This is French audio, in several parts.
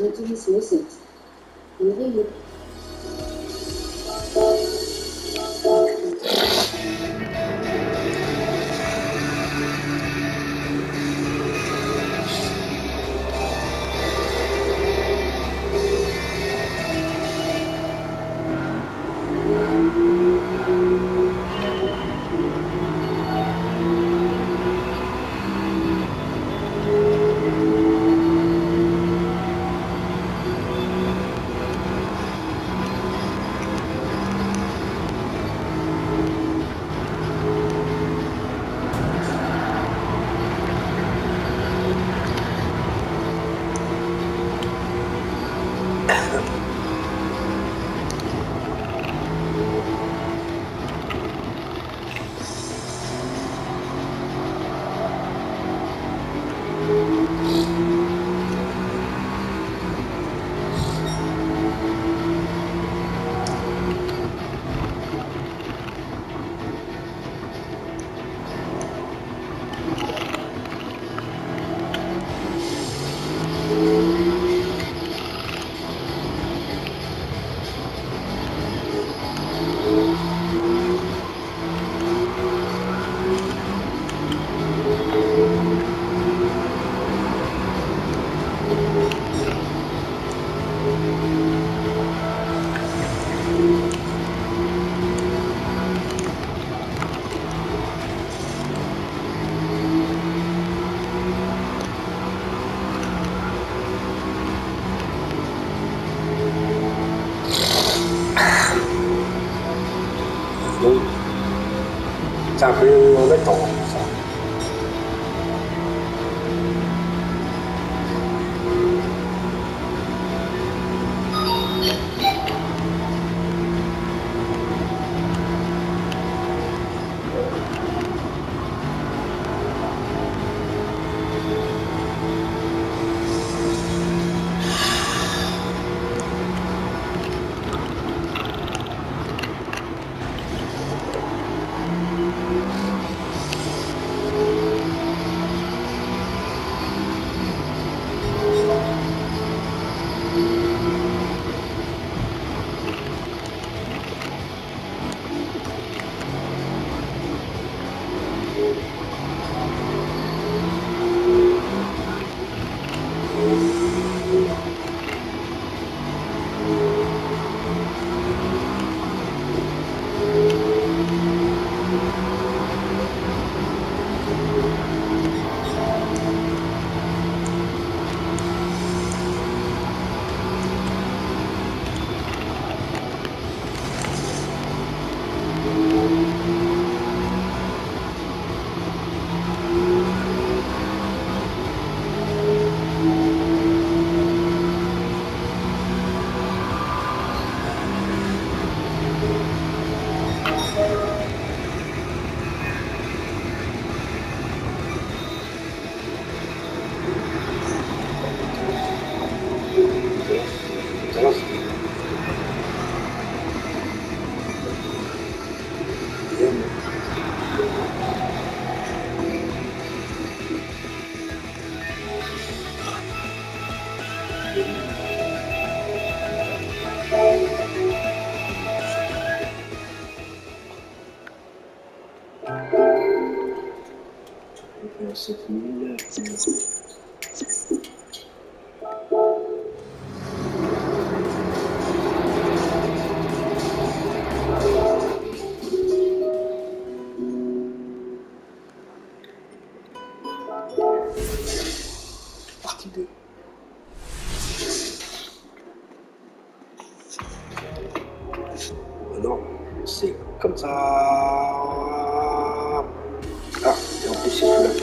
длительность месяц или chạm bên vết cổ Non, c'est comme ça. Ah, et en plus, c'est sous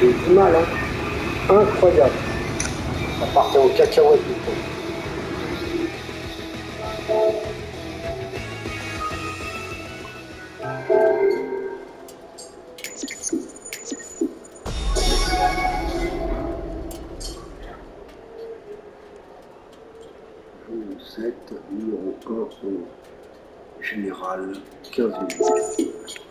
J'ai du mal, hein. Incroyable. Ça partait en cacahuète du coup. Jour 7, numéro 1 au général, 15 minutes.